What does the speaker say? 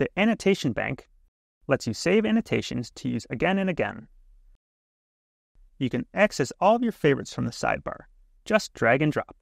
The Annotation Bank lets you save annotations to use again and again. You can access all of your favorites from the sidebar. Just drag and drop.